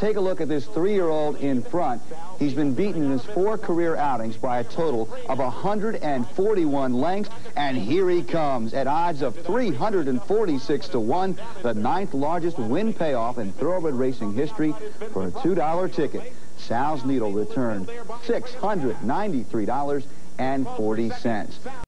take a look at this three-year-old in front. He's been beaten in his four career outings by a total of 141 lengths, and here he comes at odds of 346 to 1, the ninth largest win payoff in thoroughbred racing history for a $2 ticket. Sal's Needle returned $693.40.